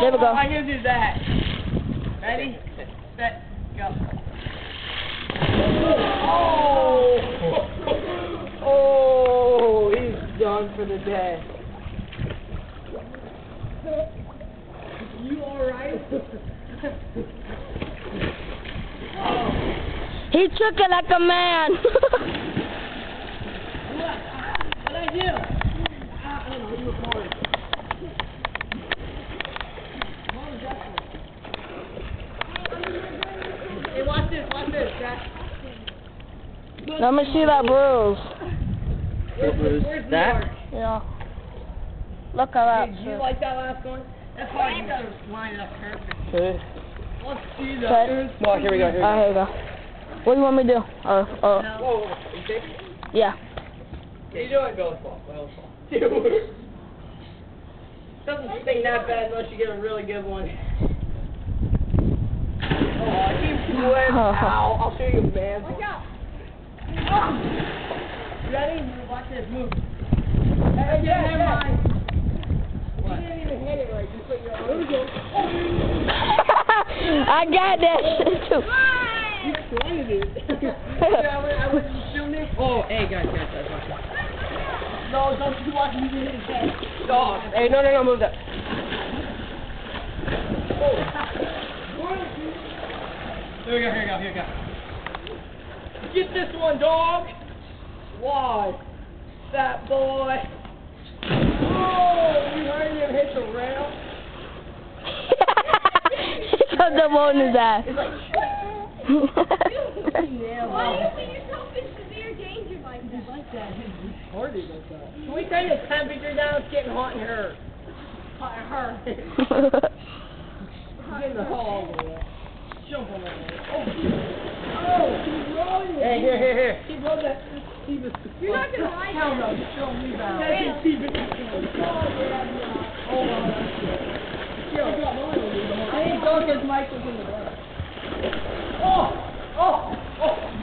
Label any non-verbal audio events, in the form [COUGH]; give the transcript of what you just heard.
There we go. I'm gonna do that. Ready, set, go. Oh! Oh, he's done for the day. You alright? oh. He took it like a man. What I do? Ah, I don't know, what you were calling. What was that for? Hey, watch this, watch this, Jack. Let me see that bruise. Where's, bruise? where's That? Yeah. Look at that. Did you like that last one? That's why you gotta line it up perfect. Okay. Let's see that. Okay. that. Well, here we go, here we go. Alright, here you go. What do you want me to do? Uh, uh, No. Whoa, whoa, you safe? yeah. What you doing? Go with ball. Go with ball. Dude. [LAUGHS] Doesn't sting that bad unless you get a really good one. Oh, I keep you wet. Ow. I'll show you a man. Watch out. Ready? Watch this. Move. Hey, yeah, never mind. You didn't even hit it right. You put your arm. There. [LAUGHS] I got that shit too. You it. [LAUGHS] [LAUGHS] yeah, I went, I went to shoot it. Oh, hey, guys, guys, guys, watch. No, don't you watch me hit his head. Oh, hey, no, no, no, move that. Oh. Here we go, here we go, here we go. Get this one, dog. Why? Fat boy. Oh, you heard him hit the rail? he got the ball in his ass. It's like, yeah, [LAUGHS] Why do you well, put yourself in severe danger like that? like that. It's hard to like that. Can we turn the temperature down? It's getting hot in her. Hot in her. [LAUGHS] Get in the hall over there. Jump on that one. Oh, oh, keep rolling. Hey, here, here, here. Keep on that. Keep it. You're not gonna like Hell no, just show me that. Really? Keep it. Hold on. Yo, I got mine over here. I ain't dark as Mike was in the back. Oh, oh, oh.